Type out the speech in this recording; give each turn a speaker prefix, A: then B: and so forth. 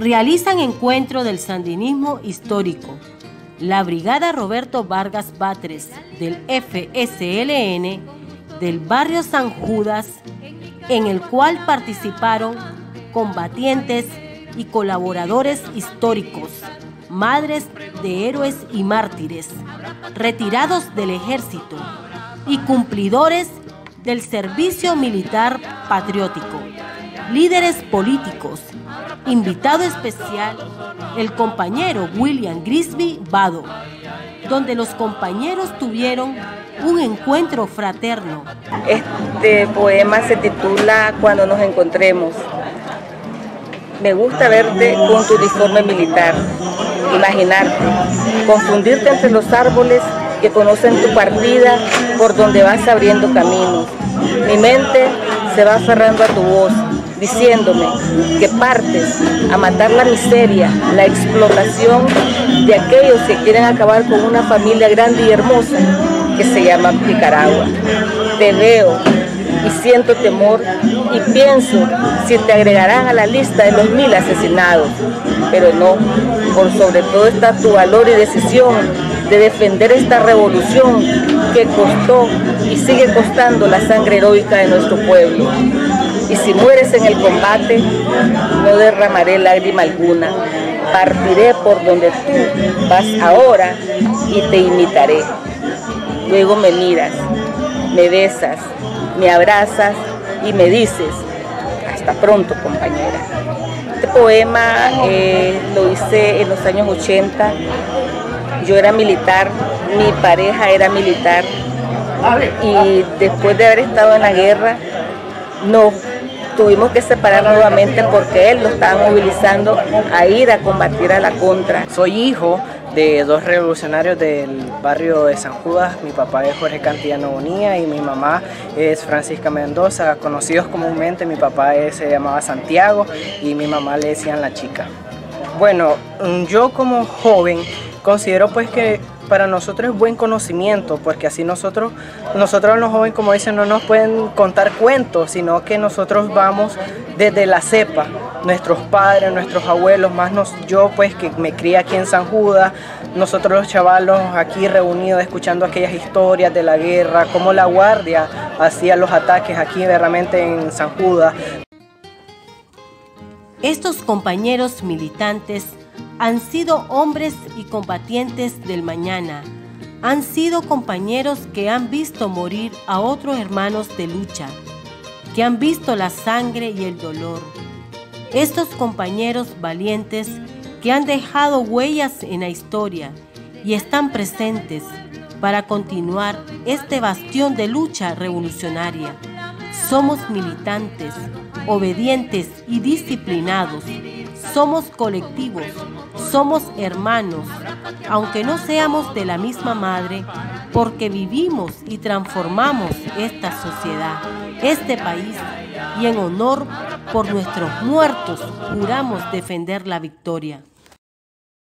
A: realizan encuentro del sandinismo histórico. La Brigada Roberto Vargas Batres del FSLN del barrio San Judas, en el cual participaron combatientes y colaboradores históricos, madres de héroes y mártires, retirados del ejército y cumplidores del servicio militar patriótico, líderes políticos, invitado especial, el compañero William Grisby Vado, donde los compañeros tuvieron un encuentro fraterno.
B: Este poema se titula Cuando nos encontremos. Me gusta verte con tu uniforme militar, imaginarte, confundirte entre los árboles que conocen tu partida por donde vas abriendo caminos. Mi mente se va aferrando a tu voz, diciéndome que partes a matar la miseria, la explotación de aquellos que quieren acabar con una familia grande y hermosa que se llama Nicaragua. Te veo y siento temor y pienso si te agregarán a la lista de los mil asesinados. Pero no, por sobre todo está tu valor y decisión de defender esta revolución que costó y sigue costando la sangre heroica de nuestro pueblo. Y si mueres en el combate, no derramaré lágrima alguna. Partiré por donde tú vas ahora y te imitaré. Luego me miras, me besas, me abrazas y me dices, hasta pronto compañera. Este poema eh, lo hice en los años 80. Yo era militar, mi pareja era militar y después de haber estado en la guerra, no tuvimos que separar nuevamente porque él lo estaba movilizando a ir a combatir a la contra.
C: Soy hijo de dos revolucionarios del barrio de San Judas. Mi papá es Jorge Cantillano Bonilla y mi mamá es Francisca Mendoza, conocidos comúnmente. Mi papá se llamaba Santiago y mi mamá le decían la chica. Bueno, yo como joven considero pues que para nosotros es buen conocimiento, porque así nosotros, nosotros los jóvenes, como dicen, no nos pueden contar cuentos, sino que nosotros vamos desde la cepa, nuestros padres, nuestros abuelos, más nos, yo pues que me crié aquí en San Judas, nosotros los chavalos aquí reunidos escuchando aquellas historias de la guerra, cómo la guardia hacía los ataques aquí realmente en San Judas.
A: Estos compañeros militantes han sido hombres y combatientes del mañana. Han sido compañeros que han visto morir a otros hermanos de lucha, que han visto la sangre y el dolor. Estos compañeros valientes que han dejado huellas en la historia y están presentes para continuar este bastión de lucha revolucionaria. Somos militantes, obedientes y disciplinados somos colectivos, somos hermanos, aunque no seamos de la misma madre, porque vivimos y transformamos esta sociedad, este país, y en honor por nuestros muertos juramos defender la victoria.